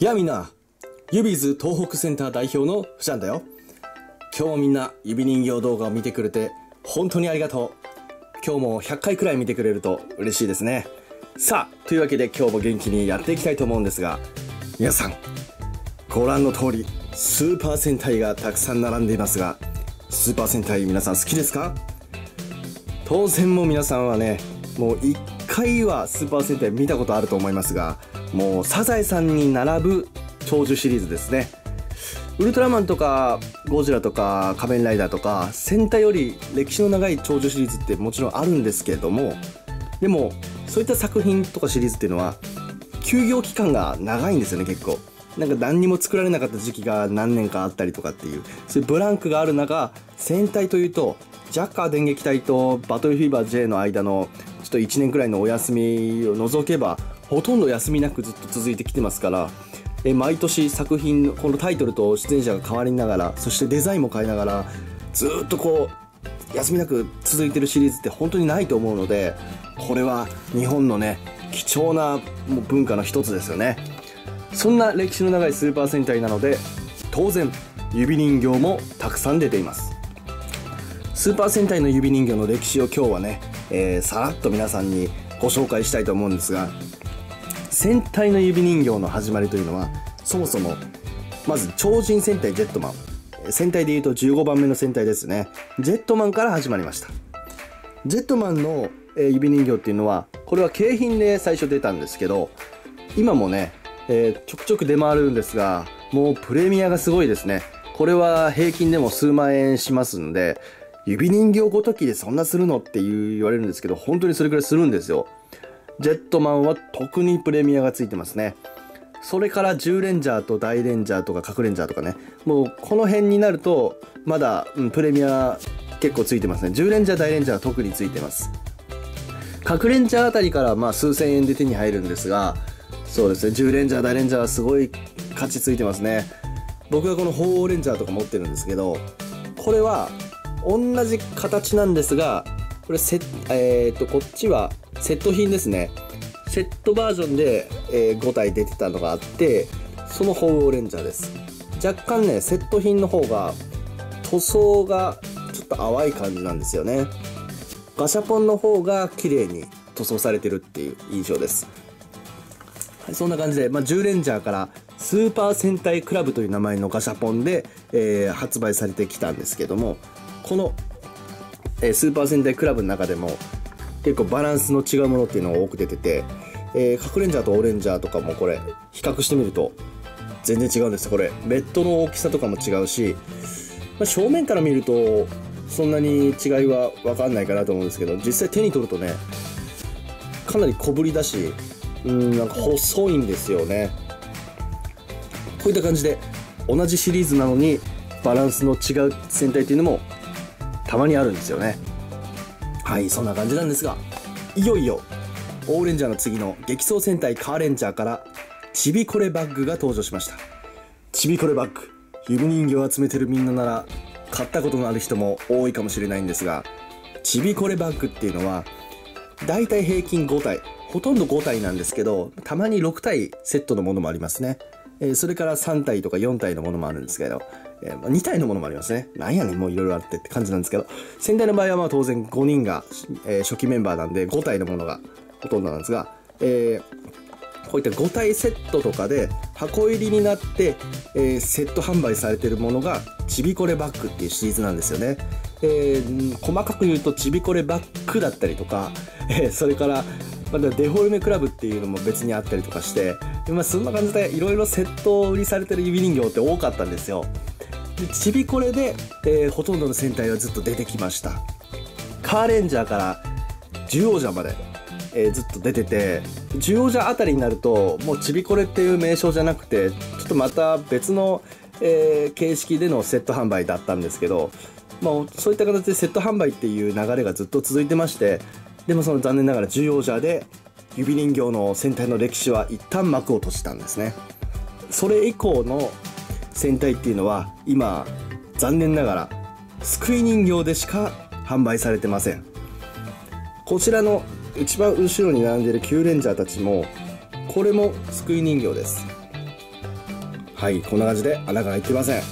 やあみんな、ユビーズ東北センター代表のフシャンだよ。今日もみんな指人形動画を見てくれて本当にありがとう。今日も100回くらい見てくれると嬉しいですね。さあ、というわけで今日も元気にやっていきたいと思うんですが、皆さん、ご覧の通り、スーパー戦隊がたくさん並んでいますが、スーパー戦隊皆さん好きですか？当然もう皆さんはね、もう1回はスーパー戦隊見たことあると思いますが、もうサザエさんに並ぶ長寿シリーズですね。ウルトラマンとかゴジラとか仮面ライダーとか戦隊より歴史の長い長寿シリーズってもちろんあるんですけれどもでもそういった作品とかシリーズっていうのは休業期間が長いんですよね結構なんか何にも作られなかった時期が何年かあったりとかっていうそういうブランクがある中戦隊というとジャッカー電撃隊とバトルフィーバー J の間のちょっと1年くらいのお休みを除けばほとんど休みなくずっと続いてきてますからえ毎年作品このタイトルと出演者が変わりながらそしてデザインも変えながらずっとこう休みなく続いてるシリーズって本当にないと思うのでこれは日本のね貴重な文化の一つですよね。そんな歴史の長いスーパー戦隊なので当然指人形もたくさん出ています。スーパー戦隊の指人形の歴史を今日はね、えー、さらっと皆さんにご紹介したいと思うんですが戦隊の指人形の始まりというのはそもそもまず超人戦隊ジェットマン。戦隊でいうと15番目の戦隊ですね。ジェットマンから始まりました。ジェットマンの指人形っていうのはこれは景品で最初出たんですけど今もね、えー、ちょくちょく出回るんですがもうプレミアがすごいですね。これは平均でも数万円しますんで指人形ごときでそんなするのって言われるんですけど本当にそれくらいするんですよジェットマンは特にプレミアがついてますね。それから10レンジャーと大レンジャーとか核レンジャーとかね、もうこの辺になると、まだ、うん、プレミア結構ついてますね。10レンジャー、大レンジャーは特についてます。核レンジャーあたりからまあ数千円で手に入るんですが、そうですね、10レンジャー、大レンジャーはすごい価値ついてますね。僕はこの鳳凰レンジャーとか持ってるんですけど、これは同じ形なんですが、これ、えー、と、こっちはセット品ですね。セットバージョンで、えー、5体出てたのがあってその鳳凰レンジャーです。若干ねセット品の方が塗装がちょっと淡い感じなんですよね。ガシャポンの方が綺麗に塗装されてるっていう印象です、はい、そんな感じで、まあ、10レンジャーからスーパー戦隊クラブという名前のガシャポンで、えー、発売されてきたんですけどもこの、えー、スーパー戦隊クラブの中でも結構バランスの違うものっていうのが多く出てて、えー、カクレンジャーとオレンジャーとかもこれ比較してみると全然違うんです。これベッドの大きさとかも違うし、まあ、正面から見るとそんなに違いは分かんないかなと思うんですけど実際手に取るとねかなり小ぶりだしうんなんか細いんですよね。こういった感じで同じシリーズなのにバランスの違う戦隊っていうのもたまにあるんですよね。はいそんな感じなんですがいよいよオーレンジャーの次の激走戦隊カーレンジャーからちびこれバッグが登場しました。ちびこれバッグ指人形を集めてるみんななら買ったことのある人も多いかもしれないんですがちびこれバッグっていうのはだいたい平均5体ほとんど5体なんですけどたまに6体セットのものもありますね、えー、それから3体とか4体のものもあるんですけどえー、2体のものもありますね。なんやねん、もういろいろあってって感じなんですけど、仙台の場合はまあ当然5人が、えー、初期メンバーなんで5体のものがほとんどなんですが、えー、こういった5体セットとかで箱入りになって、え、セット販売されてるものがちびこれバッグっていうシリーズなんですよね。え、細かく言うとちびこれバッグだったりとか、え、それからまたデフォルメクラブっていうのも別にあったりとかしてまあ、そんな感じでいろいろセット売りされてる指人形って多かったんですよちびこれで、えー、ほとんどの戦隊はずっと出てきました。カーレンジャーから獣王者まで、えー、ずっと出てて獣王者あたりになるともうちびこれっていう名称じゃなくてちょっとまた別の、えー、形式でのセット販売だったんですけど、まあ、そういった形でセット販売っていう流れがずっと続いてましてでもその残念ながら獣王者で指人形の戦隊の歴史は一旦幕を閉じたんですね。それ以降の戦隊っていうのは今残念ながら救い人形でしか販売されてません。こちらの一番後ろに並んでるキューレンジャーたちもこれも救い人形です。はいこんな感じで穴が開いてません。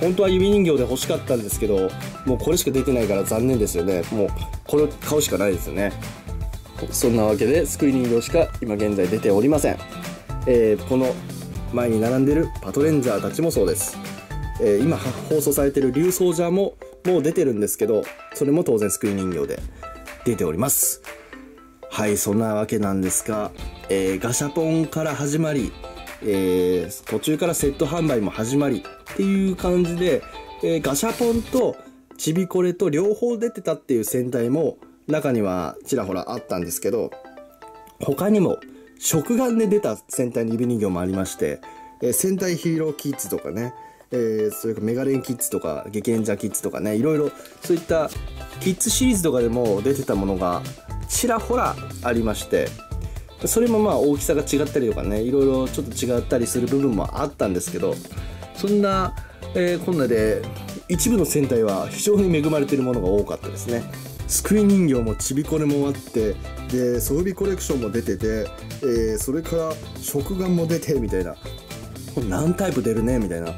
本当は指人形で欲しかったんですけどもうこれしか出てないから残念ですよね。もうこれを買うしかないですよね。そんなわけで救い人形しか今現在出ておりません、えー、この前に並んでるパトレンジャーたちもそうです、えー、今放送されてる竜ソージャーももう出てるんですけどそれも当然救い人形で出ております。はいそんなわけなんですが、えー、ガシャポンから始まり、えー、途中からセット販売も始まりっていう感じで、えー、ガシャポンとちびこれと両方出てたっていう戦隊も中にはちらほらあったんですけど他にも食玩で出た戦隊の指人形もありまして、えー、戦隊ヒーローキッズとかね、えー、それからメガレンキッズとか激レンジャーキッズとかねいろいろそういったキッズシリーズとかでも出てたものがちらほらありましてそれもまあ大きさが違ったりとかねいろいろちょっと違ったりする部分もあったんですけどそんな、えー、こんなで一部の戦隊は非常に恵まれているものが多かったですね。救い人形もちびこれもあってで装備コレクションも出てて、えー、それから食玩も出てみたいな。何タイプ出るねみたいな。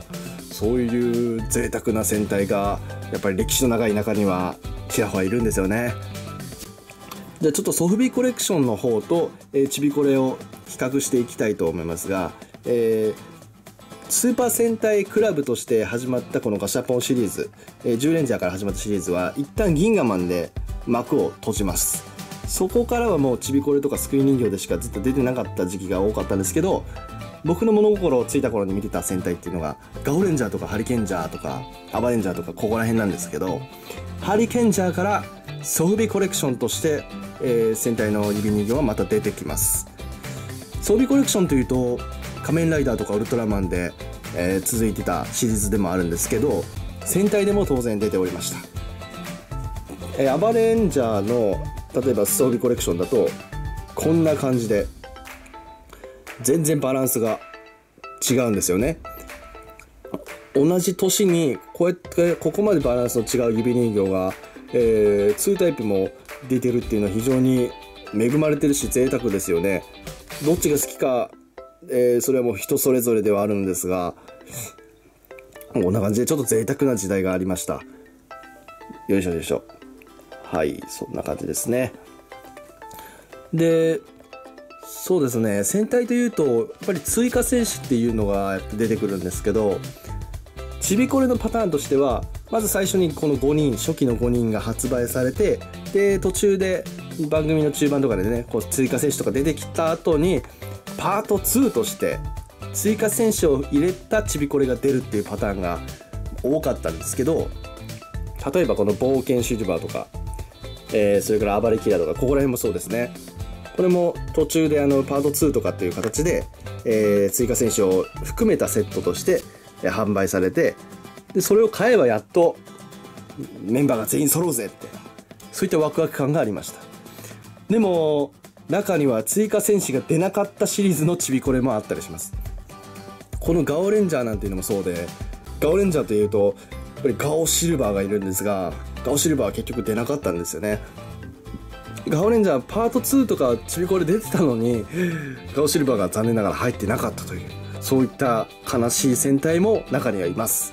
そういう贅沢な戦隊がやっぱり歴史の長い中にはちらほらいるんですよね。じゃあちょっとソフビコレクションの方と、えー、ちびこれを比較していきたいと思いますが、えー、スーパー戦隊クラブとして始まったこのガシャポンシリーズ、えー、10レンジャーから始まったシリーズは一旦銀河マンで幕を閉じます。そこからはもうちびこれとか救い人形でしかずっと出てなかった時期が多かったんですけど僕の物心をついた頃に見てた戦隊っていうのがガオレンジャーとかハリケンジャーとかアバレンジャーとかここら辺なんですけどハリケンジャーからソフビコレクションとして、えー、戦隊の指人形はまた出てきます。装備コレクションというと仮面ライダーとかウルトラマンで、えー、続いてたシリーズでもあるんですけど戦隊でも当然出ておりました、えー、アバレンジャーの例えば装備コレクションだとこんな感じで全然バランスが違うんですよね。同じ年にこうやってここまでバランスの違う指人形が、えー、2タイプも出てるっていうのは非常に恵まれてるし贅沢ですよね。どっちが好きか、えー、それはもう人それぞれではあるんですがこんな感じでちょっと贅沢な時代がありました。よいしょよいしょ。はいそんな感じですね。でそうですね。戦隊というとやっぱり追加戦士っていうのが出てくるんですけどちびこれのパターンとしてはまず最初にこの5人初期の5人が発売されてで途中で番組の中盤とかでねこう追加戦士とか出てきた後にパート2として追加戦士を入れたちびこれが出るっていうパターンが多かったんですけど例えばこの冒険シルバーとか、えー、それから暴れキラーとかここら辺もそうですね。これも途中であのパート2とかっていう形で、えー、追加選手を含めたセットとして販売されてでそれを買えばやっとメンバーが全員揃うぜってそういったワクワク感がありました。でも中には追加戦士が出なかったシリーズのちびこれもあったりします。このガオレンジャーなんていうのもそうでガオレンジャーというとやっぱりガオシルバーがいるんですがガオシルバーは結局出なかったんですよね。ガオレンジャーパート2とかちびこれ出てたのにガオシルバーが残念ながら入ってなかったというそういった悲しい戦隊も中にはいます。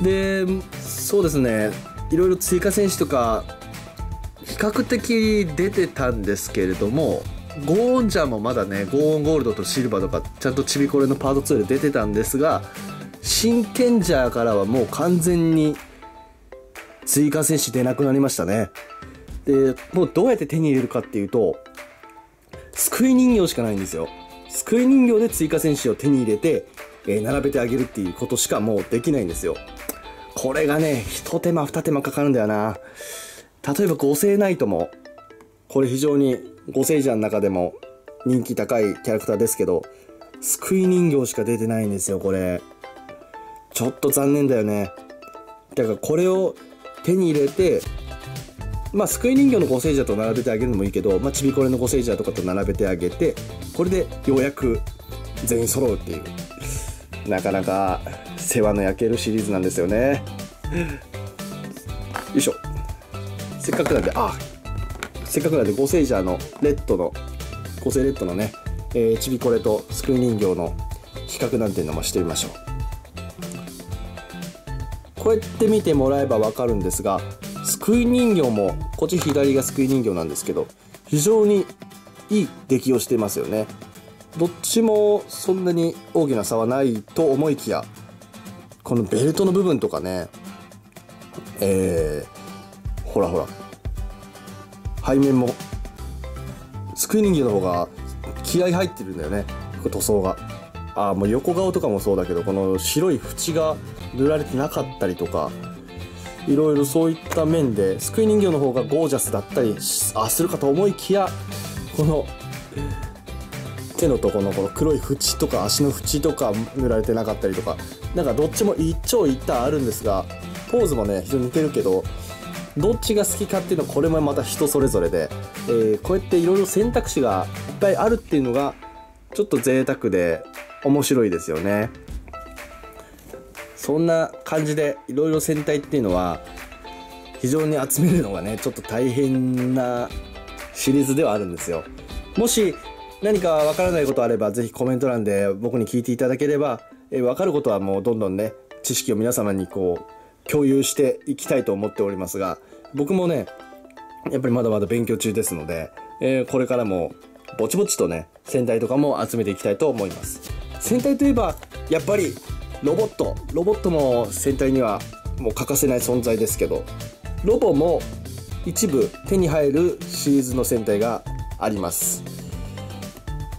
でそうですね。いろいろ追加戦士とか比較的出てたんですけれどもゴーンジャーもまだねゴーンゴールドとシルバーとかちゃんとちびこれのパート2で出てたんですが真剣ジャーからはもう完全に追加戦士出なくなりましたね。でもうどうやって手に入れるかっていうと救い人形しかないんですよ。救い人形で追加戦士を手に入れて、えー、並べてあげるっていうことしかもうできないんですよ。これがね一手間二手間かかるんだよな。例えば五星ナイトもこれ非常に五星ジャーの中でも人気高いキャラクターですけど救い人形しか出てないんですよこれ。ちょっと残念だよね。だからこれを手に入れてまあ、救い人形のご聖者と並べてあげるのもいいけど、まあ、ちびこれのご聖者とかと並べてあげてこれでようやく全員揃うっていう。なかなか世話の焼けるシリーズなんですよね。せっかくなんであせっかくなんでゴセイジャーのレッドのゴセレッドのね、えー、ちびこれとスクイ人形の比較なんていうのもしてみましょう。こうやって見てもらえば分かるんですがスクイ人形もこっち左がスクイ人形なんですけど非常にいい出来をしていますよね。どっちもそんなに大きな差はないと思いきやこのベルトの部分とかねえー、ほらほら背面もスクイ人形の方が気合入ってるんだよね。塗装が。あもう横顔とかもそうだけどこの白い縁が塗られてなかったりとかいろいろそういった面でスクイ人形の方がゴージャスだったりあするかと思いきやこの手のとこのこの黒い縁とか足の縁とか塗られてなかったりとかなんかどっちも一長一短あるんですがポーズもね非常に似てるけどどっちが好きかっていうのはこれもまた人それぞれで、えー、こうやっていろいろ選択肢がいっぱいあるっていうのがちょっと贅沢で面白いですよね。そんな感じでいろいろ戦隊っていうのは非常に集めるのがねちょっと大変なシリーズではあるんですよ。もし何かわからないことあればぜひコメント欄で僕に聞いていただければ、えー、分かることはもうどんどんね知識を皆様にこう共有していきたいと思っておりますが僕もねやっぱりまだまだ勉強中ですので、えー、これからもぼちぼちとね戦隊とかも集めていきたいと思います。戦隊といえばやっぱりロボット。ロボットも戦隊にはもう欠かせない存在ですけどロボも一部手に入るシリーズの戦隊があります。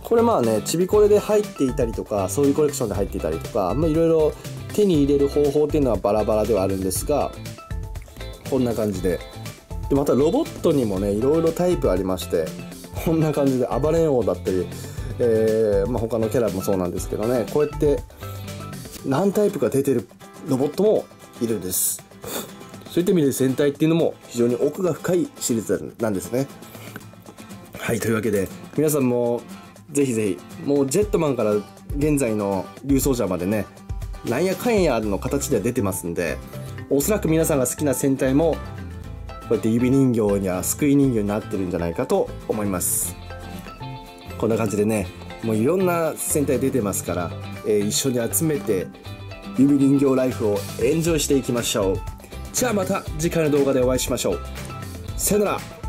これまあねちびこれで入っていたりとかそういうコレクションで入っていたりとかいろいろ手に入れる方法っていうのはバラバラではあるんですがこんな感じで。でまたロボットにもねいろいろタイプありましてこんな感じで暴れん王だったり、えーまあ、他のキャラもそうなんですけどねこうやって何タイプか出てるロボットもいるんです。そういった意味で戦隊っていうのも非常に奥が深いシリーズなんですね。はいというわけで皆さんもぜひぜひもうジェットマンから現在の竜奏者までねなんやかんやの形では出てますんでおそらく皆さんが好きな戦隊もこうやって指人形や救い人形になってるんじゃないかと思います。こんな感じでねもういろんな戦隊出てますから、えー、一緒に集めて指人形ライフをエンジョイしていきましょう。じゃあまた次回の動画でお会いしましょう。さよなら。